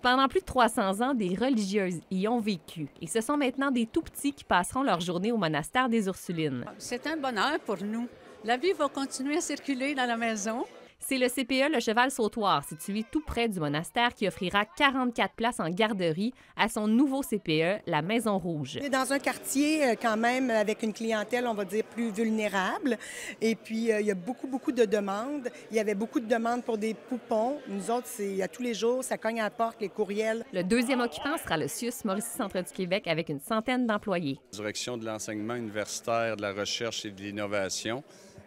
Pendant plus de 300 ans, des religieuses y ont vécu et ce sont maintenant des tout-petits qui passeront leur journée au monastère des Ursulines. C'est un bonheur pour nous. La vie va continuer à circuler dans la maison. C'est le CPE Le Cheval Sautoir, situé tout près du monastère, qui offrira 44 places en garderie à son nouveau CPE, la Maison Rouge. On est dans un quartier euh, quand même avec une clientèle, on va dire, plus vulnérable. Et puis, euh, il y a beaucoup, beaucoup de demandes. Il y avait beaucoup de demandes pour des poupons. Nous autres, c'est à tous les jours, ça cogne à la porte, les courriels. Le deuxième occupant sera le CIUS Mauricie Centre du Québec avec une centaine d'employés. Direction de l'enseignement universitaire, de la recherche et de l'innovation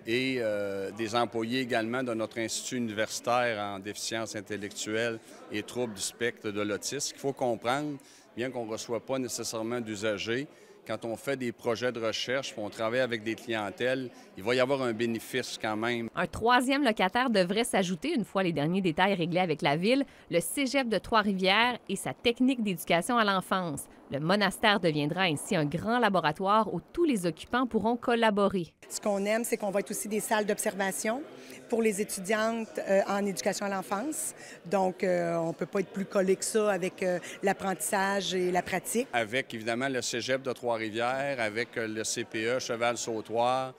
et euh, des employés également de notre institut universitaire en déficience intellectuelle et troubles du spectre de l'autisme. Il faut comprendre, bien qu'on ne reçoit pas nécessairement d'usagers, quand on fait des projets de recherche, on travaille avec des clientèles, il va y avoir un bénéfice quand même. Un troisième locataire devrait s'ajouter une fois les derniers détails réglés avec la ville, le Cégep de Trois-Rivières et sa technique d'éducation à l'enfance. Le monastère deviendra ainsi un grand laboratoire où tous les occupants pourront collaborer. Ce qu'on aime, c'est qu'on va être aussi des salles d'observation pour les étudiantes euh, en éducation à l'enfance. Donc, euh, on ne peut pas être plus collé que ça avec euh, l'apprentissage et la pratique. Avec évidemment le Cégep de Trois-Rivières, avec le CPE Cheval-Sautoir,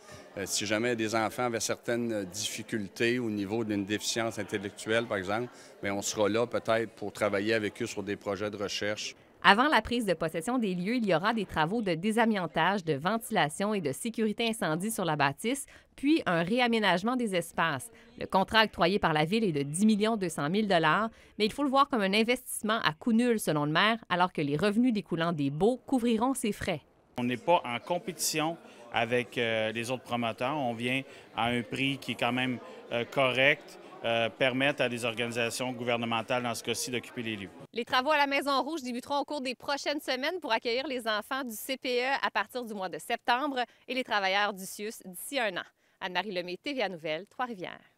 si jamais des enfants avaient certaines difficultés au niveau d'une déficience intellectuelle, par exemple, bien, on sera là peut-être pour travailler avec eux sur des projets de recherche. Avant la prise de possession des lieux, il y aura des travaux de désamiantage, de ventilation et de sécurité incendie sur la bâtisse, puis un réaménagement des espaces. Le contrat octroyé par la Ville est de 10 200 000 mais il faut le voir comme un investissement à coût nul selon le maire, alors que les revenus découlant des baux couvriront ces frais. On n'est pas en compétition avec euh, les autres promoteurs. On vient à un prix qui est quand même euh, correct euh, permettent à des organisations gouvernementales, dans ce cas-ci, d'occuper les lieux. Les travaux à la Maison Rouge débuteront au cours des prochaines semaines pour accueillir les enfants du CPE à partir du mois de septembre et les travailleurs du CIUS d'ici un an. Anne-Marie Lemay, TVA Nouvelle, Trois-Rivières.